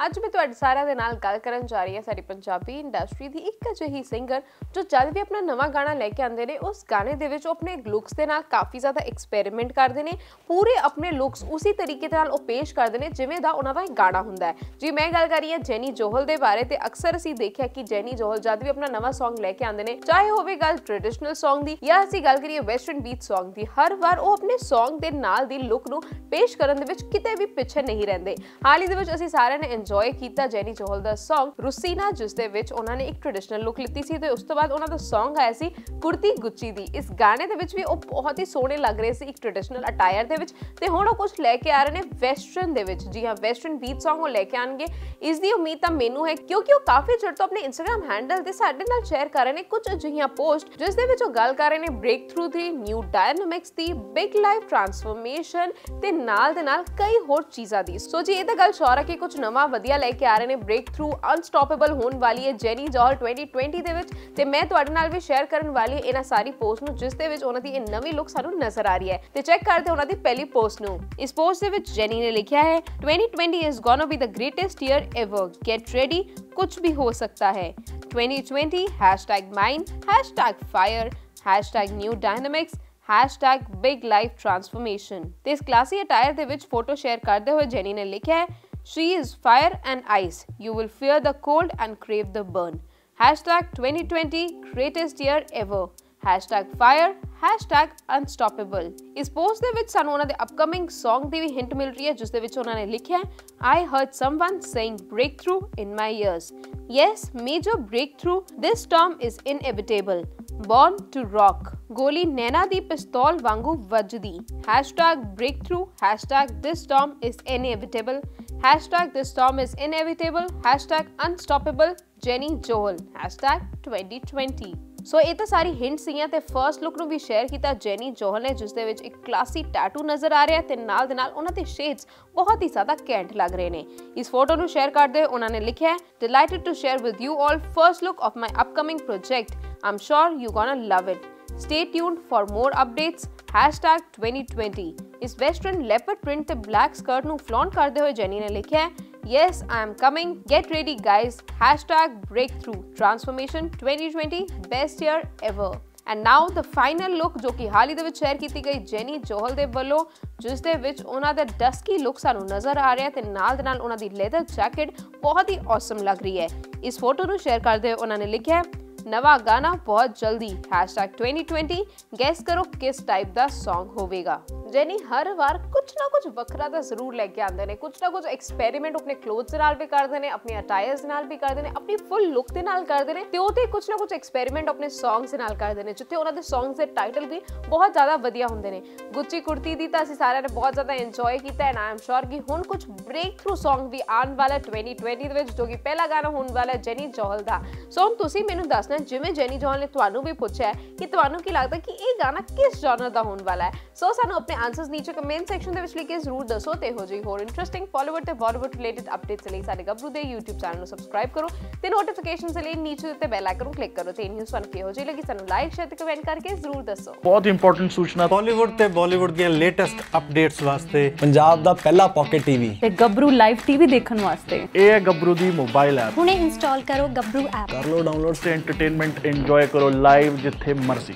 ਅੱਜ ਮੈਂ ਤੁਹਾਡੇ ਸਾਰਿਆਂ ਦੇ ਨਾਲ ਗੱਲ ਕਰਨ ਜਾ ਰਹੀ ਹਾਂ ਸਾਡੀ ਪੰਜਾਬੀ ਇੰਡਸਟਰੀ ਦੀ ਇੱਕ ਅਜਿਹੀ ਸਿੰਗਰ ਜੋ ਜਦ ਵੀ ਆਪਣਾ ਨਵਾਂ ਗਾਣਾ ਲੈ ਕੇ ਆਉਂਦੇ ਨੇ ਉਸ ਗਾਣੇ ਦੇ ਵਿੱਚ ਉਹ ਆਪਣੇ ਲੁੱਕਸ ਦੇ ਨਾਲ ਕਾਫੀ ਜ਼ਿਆਦਾ ਐਕਸਪੈਰੀਮੈਂਟ ਕਰਦੇ ਨੇ ਪੂਰੇ ਆਪਣੇ ਲੁੱਕਸ ਉਸੇ ਤਰੀਕੇ ਦੇ ਨਾਲ ਉਹ ਪੇਸ਼ ਕਰਦੇ ਨੇ ਜਿਵੇਂ ਦਾ ਉਹਨਾਂ ਦਾ ਗਾਣਾ ਹੁੰਦਾ ਹੈ ਜੀ ਮੈਂ ਗੱਲ ਕਰ ਰਹੀ ਹਾਂ ਜੈਨੀ ਜੋਹਲ ਦੇ ਬਾਰੇ ਤੇ ਅਕਸਰ ਅਸੀਂ ਦੇਖਿਆ ਕਿ ਜੈਨੀ ਜੋਹਲ ਜਦ ਵੀ ਆਪਣਾ ਨਵਾਂ Song ਲੈ ਕੇ ਆਉਂਦੇ ਨੇ ਚਾਹੇ ਹੋਵੇ ਗੱਲ ਟ੍ਰੈਡੀਸ਼ਨਲ Song ਦੀ ਜਾਂ ਅਸੀਂ ਗੱਲ ਕਰੀਏ ਵੈਸਟਰਨ ਬੀਟ Song ਦੀ ਹਰ ਵਾਰ ਉਹ ਆਪਣੇ Song ਦੇ ਨਾਲ ਦੀ ਲੁੱਕ ਨੂੰ ਪੇਸ਼ ਕਰਨ ਦੇ ਵਿੱਚ ਕਿਤੇ ਵੀ ਪਿੱਛੇ ਨਹੀਂ ਰਹਿੰਦੇ ਹਾਲ ਹੀ ਦੇ ਵਿੱਚ ਅਸੀਂ ਸਾਰਿਆਂ ਨੇ ਇੰਜੋਏ ਕੀਤਾ ਜੈਨੀ ਚੋਹਲ ਦਾ Song ਰੁਸੀਨਾ ਜਿਸ ਦੇ ਵਿੱਚ ਉਹਨਾਂ ਨੇ ਇੱਕ ਟ੍ਰੈਡੀਸ਼ਨਲ ਲੁੱਕ ਲਿੱਤੀ ਸੀ ਤੇ ਉਸ ਤੋਂ ਬਾਅਦ ਉਹਨਾਂ ਦਾ Song ਆਇਆ ਸੀ ਕੁਰਤੀ ਗੁੱਚੀ ਦੀ ਇਸ ਗਾਣੇ ਦੇ ਵਿੱਚ ਵੀ ਉਹ ਬਹੁਤ ਹੀ ਸੋਹਣੇ ਲੱਗ ਰਹੇ ਸੀ ਇੱਕ ਟ੍ਰੈਡੀਸ਼ਨਲ ਅਟਾਇਰ ਦੇ ਵਿੱਚ ਤੇ ਹੁਣ ਉਹ ਕੁਝ ਲੈ ਕੇ ਆ ਰਹੇ ਨੇ ਵੈਸਟਰਨ ਦੇ ਵਿੱਚ ਜੀ ਹਾਂ ਵੈਸਟਰਨ ਬੀਟ Song ਉਹ ਲੈ ਕੇ ਆਣਗੇ ਇਸ ਦੀ ਉਮੀਦ ਤਾਂ ਮੈਨੂੰ ਹੈ ਕਿਉਂਕਿ ਉਹ ਕਾਫੀ ਚਿਰ ਤੋਂ ਆਪਣੇ Instagram ਹੈਂਡਲ ਤੇ ਸਾਡੇ ਨਾਲ ਸ਼ੇਅਰ ਕਰ ਰਹੇ ਨੇ ਕੁਝ ਅਜਿਹੀਆਂ ਪੋਸਟ ਜਿਸ ਦੇ ਵਿੱਚ ਉਹ ਗੱਲ ਕਰ ਰਹੇ ਨੇ ਬ੍ਰੇਕ ਥਰੂ ਦੀ ਨਿਊ ਡਾਇਨਾਮਿਕਸ ਦੀ ਬਿਗ ਲਾਈਫ ਟਰਾਂਸਫਰਮੇਸ਼ਨ ਤੇ ਨਾਲ ਦੇ ਨਾਲ ਕਈ ਹੋਰ ਚੀਜ਼ਾਂ ਦੀ ਸੋ ਜੀ ਇਹ ਤਾਂ ਗੱਲ ਸ਼ੌਰ ਹੈ ਕਿ ਕੁਝ ਨਵਾਂ ਵਧੀਆ ਲੈ ਕੇ ਆ ਰਹੇ ਨੇ ਬ੍ਰੇਕ ਥਰੂ ਅਨਸਟਾਪੇਬਲ ਹੋਣ ਵਾਲੀ ਹੈ ਜੈਨੀ ਜੋਹਲ 2020 ਦੇ ਵਿੱਚ ਤੇ ਮੈਂ ਤੁਹਾਡੇ ਨਾਲ ਵੀ ਸ਼ੇਅਰ ਕਰਨ ਵਾਲੀ ਹਾਂ ਇਹਨਾਂ ਸਾਰੀ ਪੋਸਟ ਨੂੰ ਜਿਸ ਦੇ ਵਿੱਚ ਉਹਨਾਂ ਦੀ ਇਹ ਨਵੀਂ ਲੁੱਕ ਸਾਨੂੰ ਨਜ਼ਰ ਆ ਰਹੀ ਹੈ ਤੇ ਚੈੱਕ ਕਰਦੇ ਹਾਂ ਉਹਨਾਂ ਦੀ ਪਹਿਲੀ ਪੋਸਟ ਨੂੰ ਇਸ ਪੋਸਟ ਦੇ ਵਿੱਚ ਜੈਨੀ ਨੇ ਲਿਖਿਆ ਹੈ 2020 is gonna be the greatest year ever get ready ਕੁਝ ਵੀ ਹੋ ਸਕਦਾ ਹੈ 2020 hashtag mine hashtag fire hashtag new dynamics hashtag big life transformation ਤੇ ਇਸ ਕਲਾਸੀ ਅਟਾਇਰ ਦੇ ਵਿੱਚ ਫੋਟੋ ਸ਼ੇਅਰ ਕਰਦੇ ਹੋਏ ਜੈਨੀ ਨੇ ਲਿਖਿਆ ਹੈ she is fire and ice you will fear the cold and crave the burn hashtag 2020 greatest year ever hashtag fire hashtag unstoppable ਇਸ ਪੋਸਟ ਦੇ ਵਿੱਚ ਸਾਨੂੰ ਉਹਨਾਂ ਦੇ ਅਪਕਮਿੰਗ Song ਦੀ ਵੀ ਹਿੰਟ ਮਿਲ ਰਹੀ ਹੈ ਜਿਸ ਦੇ ਵਿੱਚ ਉਹਨਾਂ ਨੇ ਲਿਖਿਆ ਹੈ I heard someone saying breakthrough in my ears yes major breakthrough this storm is inevitable born to rock ਗੋਲੀ ਨੈਣਾ ਦੀ ਪਿਸਤੌਲ ਵਾਂਗੂ ਵੱਜਦੀ #breakthrough #this storm is inevitable #this storm is inevitable #unstoppable ਜੈਨੀ ਜੋਹਲ #2020 ਸੋ ਇਹ ਤਾਂ ਸਾਰੀ ਹਿੰਟ ਸੀਗੀਆਂ ਤੇ ਫਰਸਟ ਲੁੱਕ ਨੂੰ ਵੀ share ਕੀਤਾ ਜੈਨੀ ਜੋਹਲ ਨੇ ਜਿਸ ਦੇ ਵਿੱਚ ਇੱਕ ਕਲਾਸੀ ਟੈਟੂ ਨਜ਼ਰ ਆ ਰਿਹਾ ਤੇ ਨਾਲ ਦੇ ਨਾਲ ਉਹਨਾਂ ਦੇ ਸ਼ੇਡਸ ਬਹੁਤ ਹੀ ਜ਼ਿਆਦਾ ਕੈਂਟ ਲੱਗ ਰਹੇ ਨੇ ਇਸ ਫੋਟੋ ਨੂੰ ਸ਼ੇਅਰ ਕਰਦੇ ਉਹਨਾਂ ਨੇ ਲਿਖਿਆ ਹੈ delighted to share with you all first look of my upcoming project Aam sure you gonna love it Stay tuned for more updates. Hashtag 2020 ਇਸ ਵੈਸਟਰਨ ਲੈਪਰਡ ਪ੍ਰਿੰਟ ਤੇ ਬਲੈਕ ਸਕਰਟ ਨੂੰ flaunt ਕਰਦੇ ਹੋਏ ਜੈਨੀ ਨੇ ਲਿਖਿਆ ਹੈ Yes, I am coming. Get ready, breakthrough. Transformation 2020. Best year ever. And now the final look ਜੋ ਕਿ ਹਾਲ ਹੀ ਦੇ ਵਿੱਚ ਸ਼ੇਅਰ ਕੀਤੀ ਗਈ ਜੈਨੀ ਜੋਹਲ ਦੇ ਵੱਲੋਂ ਜਿਸ ਦੇ ਵਿੱਚ ਉਹਨਾਂ ਦਾ ਡਸਕੀ ਲੁੱਕ ਸਾਨੂੰ ਨਜ਼ਰ ਆ ਰਿਹਾ ਤੇ ਨਾਲ ਦੇ ਨਾਲ ਉਹਨਾਂ ਦੀ ਲੈਦਰ ਜੈਕਟ ਬਹੁਤ ਹੀ ਔਸਮ ਲੱਗ ਰਹੀ ਹੈ ਇਸ ਫੋਟੋ ਨੂੰ ਸ਼ੇਅਰ ਕਰਦੇ ਉਹਨਾਂ ਨੇ ਲਿਖਿਆ नवा गाना बहुत जल्दी #2020 गेस करो किस टाइप का सॉन्ग होवेगा। ਜੈਨੀ ਹਰ ਵਾਰ ਕੁਝ ਨਾ ਕੁਝ ਵੱਖਰਾ ਤਾਂ ਜ਼ਰੂਰ ਲੈ ਕੇ ਆਉਂਦੇ ਨੇ। ਕੁਝ ਨਾ ਕੁਝ ਐਕਸਪੈਰੀਮੈਂਟ ਆਪਣੇ ਕਲੋਥਸ ਨਾਲ ਵੀ ਕਰਦੇ ਨੇ, ਆਪਣੇ ਅਟਾਇਰਸ ਨਾਲ ਵੀ ਕਰਦੇ ਨੇ, ਆਪਣੀ ਫੁੱਲ ਲੁੱਕ ਦੇ ਨਾਲ ਕਰਦੇ ਨੇ ਤੇ ਉਹ ਤੇ ਕੁਝ ਨਾ ਕੁਝ ਐਕਸਪੈਰੀਮੈਂਟ ਆਪਣੇ ਸੌਂਗਸ ਦੇ ਨਾਲ ਕਰਦੇ ਨੇ, ਜਿੱਥੇ ਉਹਨਾਂ ਦੇ ਸੌਂਗਸ ਦੇ ਟਾਈਟਲ ਵੀ ਬਹੁਤ ਜ਼ਿਆਦਾ ਵਧੀਆ ਹੁੰਦੇ ਨੇ। ਗੁੱਚੀ ਕੁੜਤੀ ਦੀ ਤਾਂ ਅਸੀਂ ਸਾਰਿਆਂ ਨੇ ਬਹੁਤ ਜ਼ਿਆਦਾ ਇੰਜੋਏ ਕੀਤਾ ਐਂਡ ਆਈ ਸ਼ੋਰ ਕਿ ਹੁਣ ਕੁਝ ਬ੍ਰੇਕ ਥਰੂ ਸੌਂਗ ਵੀ ਆਉਣ ਵਾਲਾ 2020 ਦੇ ਵਿੱਚ, ਜੋ ਕਿ ਪਹਿਲਾ ਗਾਣਾ ਹੋਣ ਵਾਲਾ ਜੈਨੀ ਜੋਹਲ ਦਾ। ਸੋ ਤੁਸੀਂ ਮੈਨੂੰ ਦੱਸਣਾ, ਜਿਵੇਂ ਜੈਨੀ ਜੋਹਲ ਨੇ ਤੁਹਾਨੂੰ ਵੀ ਪੁੱਛਿਆ ਕਿ ਤੁਹਾਨੂੰ ਕੀ ਲੱਗਦਾ ਕਿ ਇਹ ਗਾਣਾ ਕਿਸ ਜਨਰ ਦਾ ਹੋਣ ਵਾਲਾ ਹੈ? ਸੋ ਸਾਨੂੰ ਆਪਣੇ ਆਨਸਰਸ ਨੀਚੇ ਕਮੈਂਟ ਸੈਕਸ਼ਨ ਦੇ ਵਿੱਚ ਲਿਖ ਕੇ ਜ਼ਰੂਰ ਦੱਸੋ ਤੇ ਹੋ ਜੀ ਹੋਰ ਇੰਟਰਸਟਿੰਗ ਬਾਲੀਵੁੱਡ ਤੇ ਬਾਲੀਵੁੱਡ ਰਿਲੇਟਡ ਅਪਡੇਟਸ ਲਈ ਸਾਡੇ ਗੱਭਰੂ ਦੇ YouTube ਚੈਨਲ ਨੂੰ ਸਬਸਕ੍ਰਾਈਬ ਕਰੋ ਤੇ ਨੋਟੀਫਿਕੇਸ਼ਨਸ ਲਈ ਨੀਚੇ ਦਿੱਤੇ ਬੈਲ ਆਈਕਨ ਨੂੰ ਕਲਿੱਕ ਕਰੋ ਤੇ ਨਿਊਜ਼ ਤੁਹਾਨੂੰ ਕਿਹੋ ਜਿਹੀ ਲੱਗੀ ਸਾਨੂੰ ਲਾਈਕ ਸ਼ੇਅਰ ਤੇ ਕਮੈਂਟ ਕਰਕੇ ਜ਼ਰੂਰ ਦੱਸੋ ਬਹੁਤ ਇੰਪੋਰਟੈਂਟ ਸੂਚਨਾ ਬਾਲੀਵੁੱਡ ਤੇ ਬਾਲੀਵੁੱਡ ਦੀਆਂ ਲੇਟੈਸਟ ਅਪਡੇਟਸ ਵਾਸਤੇ ਪੰਜਾਬ ਦਾ ਪਹਿਲਾ ਪਾਕਟ ਟੀਵੀ ਤੇ ਗੱਭਰੂ ਲਾਈਵ ਟੀਵੀ ਦੇਖਣ ਵਾਸਤੇ ਇਹ ਹੈ ਗੱਭਰੂ ਦੀ ਮੋਬਾਈਲ ਐਪ ਹੁਣੇ ਇੰਸਟਾਲ ਕਰੋ ਗੱਭਰੂ ਐਪ ਕਰ ਲਓ ਡਾਊਨਲੋਡ ਤੇ ਐਂਟਰਟੇਨਮੈਂਟ ਇੰਜੋਏ ਕਰੋ ਲਾਈਵ ਜਿੱਥੇ ਮਰਜ਼ੀ